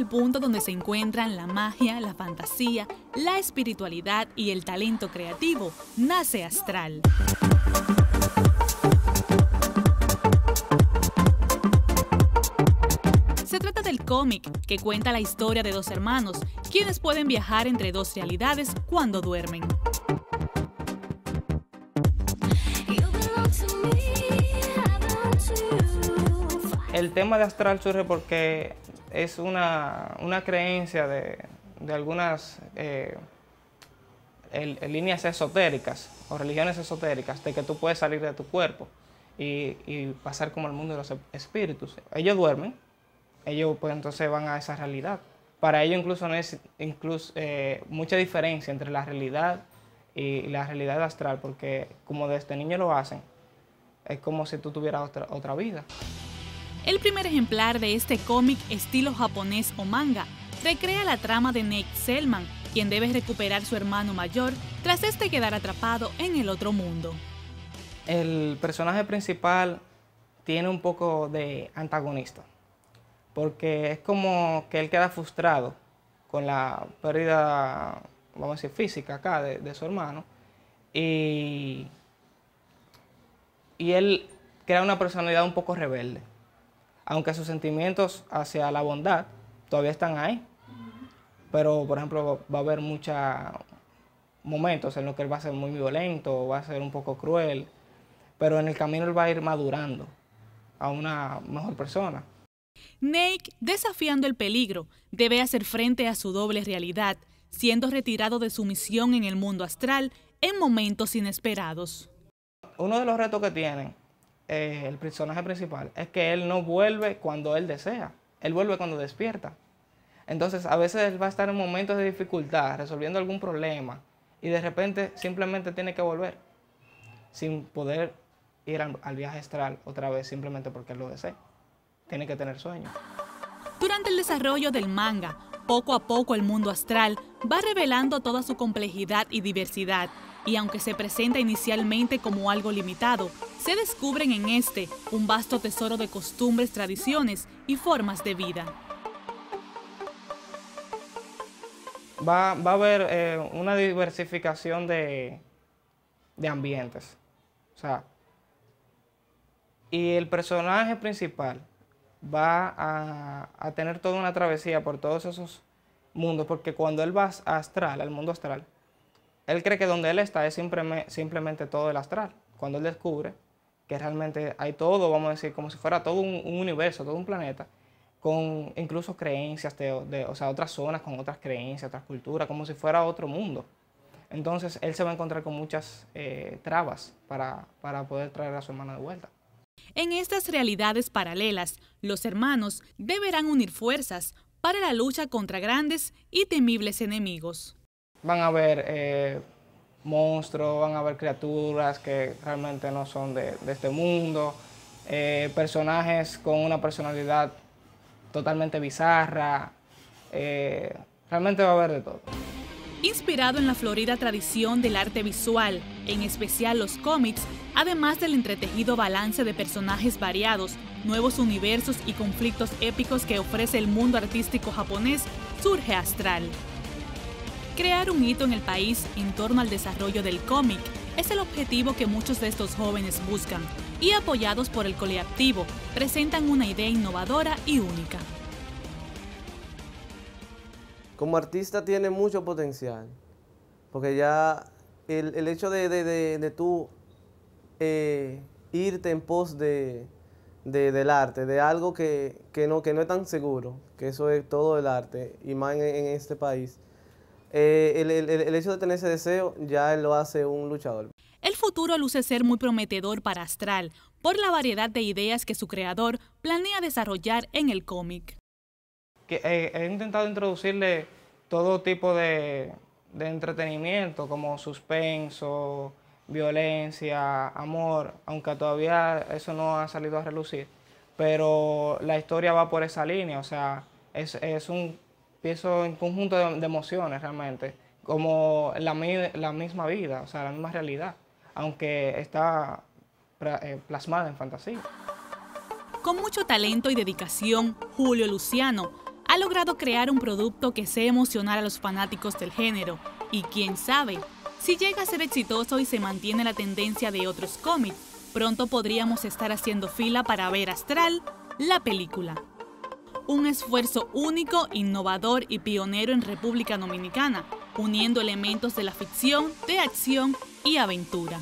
el punto donde se encuentran la magia, la fantasía, la espiritualidad y el talento creativo, nace Astral. Se trata del cómic que cuenta la historia de dos hermanos, quienes pueden viajar entre dos realidades cuando duermen. El tema de astral surge porque es una, creencia de, algunas eh, líneas esotéricas o religiones esotéricas de que tú puedes salir de tu cuerpo y, pasar como el mundo de los espíritus. Ellos duermen, ellos pues entonces van a esa realidad. Para ellos incluso no es incluso, eh, mucha diferencia entre la realidad y la realidad astral, porque como desde niño lo hacen, es como si tú tuvieras otra, otra vida. El primer ejemplar de este cómic estilo japonés o manga recrea la trama de Nate Selman, quien debe recuperar su hermano mayor tras este quedar atrapado en el otro mundo. El personaje principal tiene un poco de antagonista, porque es como que él queda frustrado con la pérdida, vamos a decir, física acá de, su hermano, y él crea una personalidad un poco rebelde aunque sus sentimientos hacia la bondad todavía están ahí. Pero, por ejemplo, va a haber muchos momentos en los que él va a ser muy violento, va a ser un poco cruel, pero en el camino él va a ir madurando a una mejor persona. Nate, desafiando el peligro, debe hacer frente a su doble realidad, siendo retirado de su misión en el mundo astral en momentos inesperados. Uno de los retos que tienen eh, el personaje principal, es que él no vuelve cuando él desea, él vuelve cuando despierta. Entonces, a veces él va a estar en momentos de dificultad, resolviendo algún problema, y de repente simplemente tiene que volver, sin poder ir al, al viaje astral otra vez, simplemente porque él lo desea. Tiene que tener sueño. Durante el desarrollo del manga, poco a poco el mundo astral va revelando toda su complejidad y diversidad, y aunque se presenta inicialmente como algo limitado, se descubren en este un vasto tesoro de costumbres, tradiciones y formas de vida. Va, a haber eh, una diversificación de, ambientes. O sea, y el personaje principal va a, tener toda una travesía por todos esos mundos, porque cuando él va astral, al mundo astral, él cree que donde él está es simplemente todo el astral. Cuando él descubre que realmente hay todo, vamos a decir, como si fuera todo un, universo, todo un planeta, con incluso creencias de, o sea, otras zonas con otras creencias, otras culturas, como si fuera otro mundo. Entonces él se va a encontrar con muchas eh, trabas para, para poder traer a su hermana de vuelta. En estas realidades paralelas, los hermanos deberán unir fuerzas para la lucha contra grandes y temibles enemigos van a haber eh, monstruos, van a haber criaturas que realmente no son de, este mundo, eh, personajes con una personalidad totalmente bizarra, eh, realmente va a haber de todo. Inspirado en la florida tradición del arte visual, en especial los cómics, además del entretejido balance de personajes variados, nuevos universos y conflictos épicos que ofrece el mundo artístico japonés, surge Astral. Crear un hito en el país en torno al desarrollo del cómic es el objetivo que muchos de estos jóvenes buscan y apoyados por el colectivo presentan una idea innovadora y única. Como artista tiene mucho potencial, porque ya el, hecho de, de, tú eh, irte en pos de, del arte, de algo que, no, que no es tan seguro, que eso es todo el arte, y más en este país, eh, el, hecho de tener ese deseo ya lo hace un luchador. El futuro luce ser muy prometedor para Astral por la variedad de ideas que su creador planea desarrollar en el cómic. Eh, he intentado introducirle todo tipo de, entretenimiento como suspenso, violencia, amor, aunque todavía eso no ha salido a relucir, pero la historia va por esa línea, o sea, es, es un pienso en conjunto de, emociones realmente, como la, la, misma vida, o sea, la misma realidad, aunque está eh, plasmada en fantasía. Con mucho talento y dedicación, Julio Luciano ha logrado crear un producto que sea emocionar a los fanáticos del género. Y quién sabe, si llega a ser exitoso y se mantiene la tendencia de otros cómics, pronto podríamos estar haciendo fila para ver Astral, la película. Un esfuerzo único, innovador y pionero en República Dominicana, uniendo elementos de la ficción, de acción y aventura.